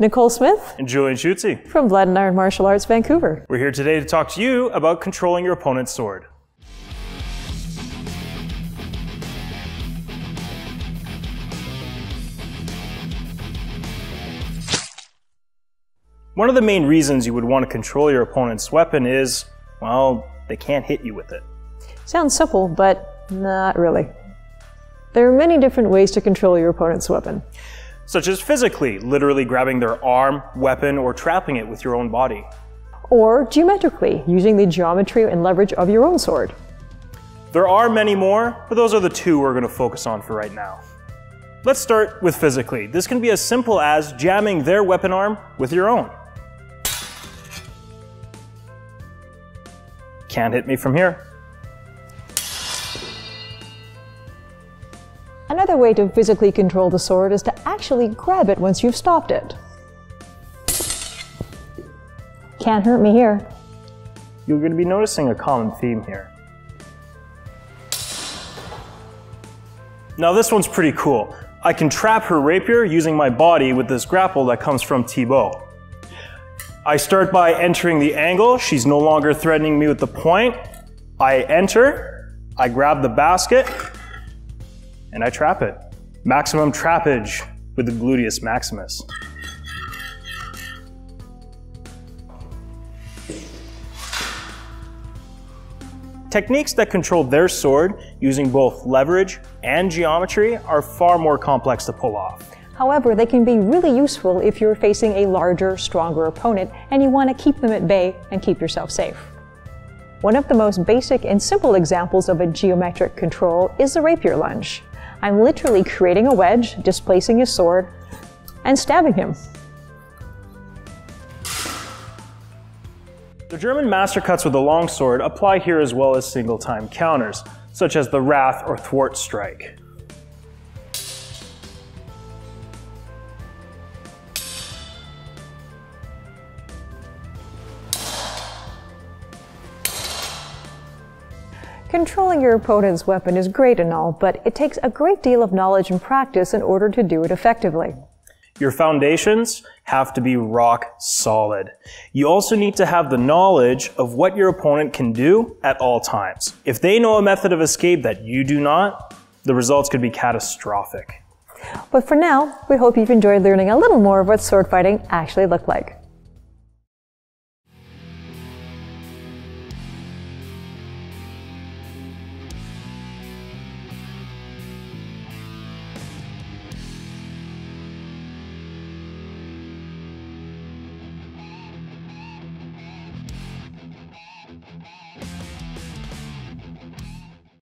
Nicole Smith and Julian Schutze from Blood and Iron Martial Arts Vancouver. We're here today to talk to you about controlling your opponent's sword. One of the main reasons you would want to control your opponent's weapon is, well, they can't hit you with it. Sounds simple, but not really. There are many different ways to control your opponent's weapon. Such as physically, literally grabbing their arm, weapon, or trapping it with your own body. Or geometrically, using the geometry and leverage of your own sword. There are many more, but those are the two we're going to focus on for right now. Let's start with physically. This can be as simple as jamming their weapon arm with your own. Can't hit me from here. Another way to physically control the sword is to actually grab it once you've stopped it. Can't hurt me here. You're going to be noticing a common theme here. Now this one's pretty cool. I can trap her rapier using my body with this grapple that comes from Thibaut. I start by entering the angle. She's no longer threatening me with the point. I enter, I grab the basket, and I trap it. Maximum trappage with the gluteus maximus. Techniques that control their sword using both leverage and geometry are far more complex to pull off. However, they can be really useful if you're facing a larger, stronger opponent and you want to keep them at bay and keep yourself safe. One of the most basic and simple examples of a geometric control is the rapier lunge. I'm literally creating a wedge, displacing his sword, and stabbing him. The German master cuts with a long sword apply here as well as single-time counters, such as the wrath or thwart strike. Controlling your opponent's weapon is great and all, but it takes a great deal of knowledge and practice in order to do it effectively. Your foundations have to be rock solid. You also need to have the knowledge of what your opponent can do at all times. If they know a method of escape that you do not, the results could be catastrophic. But for now, we hope you've enjoyed learning a little more of what sword fighting actually looked like.